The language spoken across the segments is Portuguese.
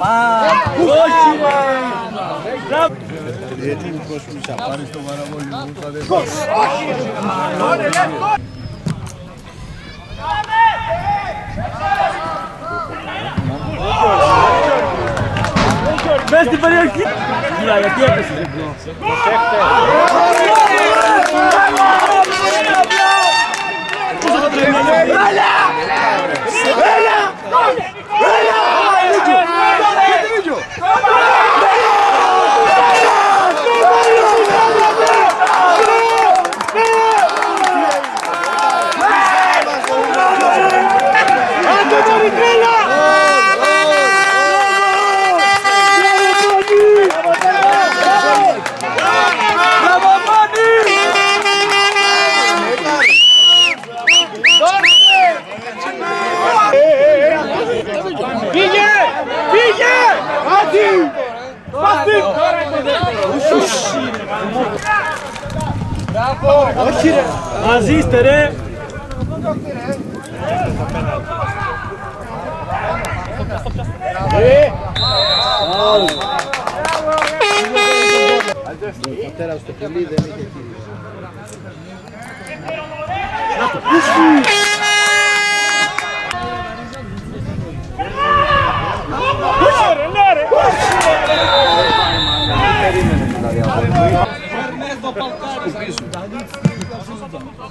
chapar. Oxi, mano. Ele não gosta de chapar, eles tomaram a mão de um pra ver. Olha, ele é Beste variatie. Ja, ja, die hebben ze. Perfect. Bravo! Oricine! A zis, tere! E! Bravo! Bravo! Bravo! o piso.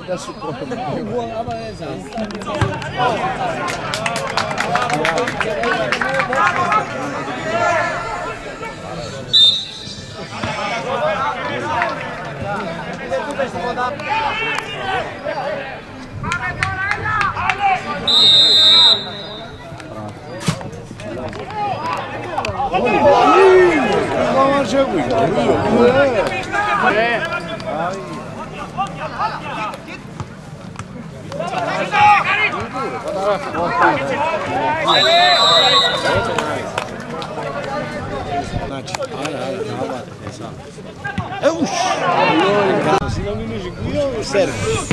Dá suporte. Vamos lá, Diego. Vamos lá, Diego. É. Euş! Sinan'ın güya mı servis?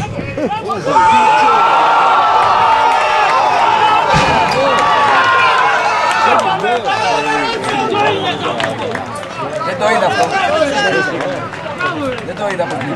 É doida, pô. Δεν το είδα από την